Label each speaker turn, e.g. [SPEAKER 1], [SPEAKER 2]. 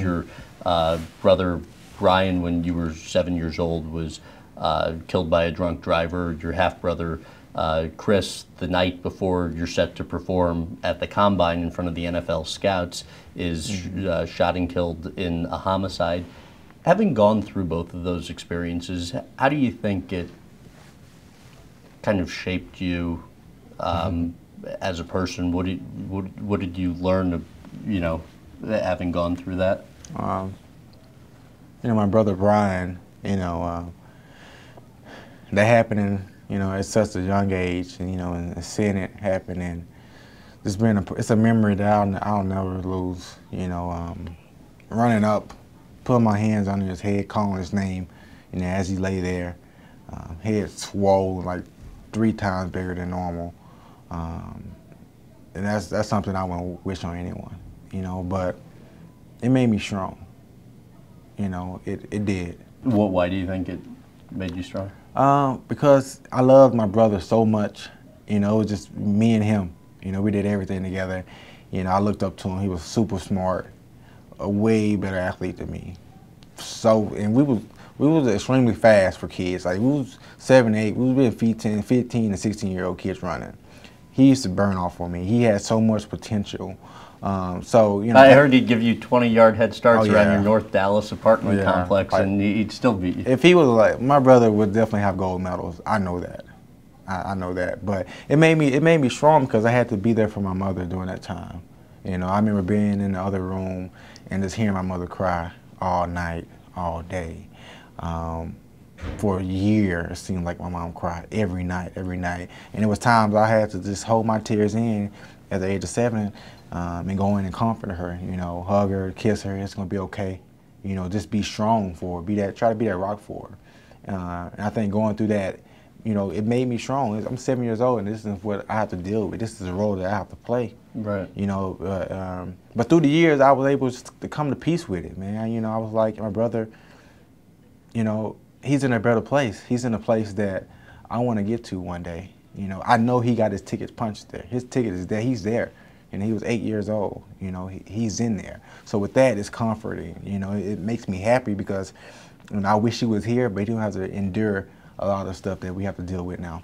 [SPEAKER 1] Your uh, brother Brian, when you were seven years old, was uh, killed by a drunk driver. Your half brother uh, Chris, the night before you're set to perform at the combine in front of the NFL scouts, is uh, shot and killed in a homicide. Having gone through both of those experiences, how do you think it kind of shaped you um, as a person? What did what, what did you learn, you know, having gone through that?
[SPEAKER 2] Um, you know, my brother Brian, you know, uh, that happening, you know, at such a young age, and you know, and seeing it happen, and it's been a, it's a memory that I'll, I'll never lose. You know, um, running up, putting my hands on his head, calling his name, know, as he lay there, um, head swollen like three times bigger than normal, um, and that's that's something I wouldn't wish on anyone. You know, but it made me strong. You know, it, it did.
[SPEAKER 1] What? Why do you think it made you strong?
[SPEAKER 2] Um, because I loved my brother so much. You know, it was just me and him. You know, we did everything together. You know, I looked up to him. He was super smart, a way better athlete than me. So, and we was we was extremely fast for kids. Like we was seven, eight. We was really 15, 15 and 16 year old kids running. He used to burn off on me. He had so much potential. Um, so you know,
[SPEAKER 1] I heard he'd give you 20 yard head starts
[SPEAKER 2] Oh,
[SPEAKER 1] around
[SPEAKER 2] yeah.
[SPEAKER 1] your North Dallas apartment
[SPEAKER 2] Yeah.
[SPEAKER 1] complex,
[SPEAKER 2] Like-
[SPEAKER 1] and he'd still beat you.
[SPEAKER 2] if he was like my brother would definitely have gold medals. I know that. I, I know that. But it made me it made me strong because I had to be there for my mother during that time. You know, I remember being in the other room and just hearing my mother cry all night, all day. Um, for a year, it seemed like my mom cried every night, every night. And it was times I had to just hold my tears in at the age of seven um, and go in and comfort her, you know, hug her, kiss her, it's gonna be okay. You know, just be strong for her, be that, try to be that rock for her. Uh, and I think going through that, you know, it made me strong. I'm seven years old and this is what I have to deal with. This is the role that I have to play.
[SPEAKER 1] Right.
[SPEAKER 2] You know, uh, um, but through the years, I was able to come to peace with it, man. You know, I was like, my brother, you know, he's in a better place. He's in a place that I want to get to one day. You know, I know he got his tickets punched there. His ticket is there. He's there. And he was eight years old. You know, he, he's in there. So with that, it's comforting. You know, it, makes me happy because you know, I wish he was here, but he have to endure a lot of stuff that we have to deal with now.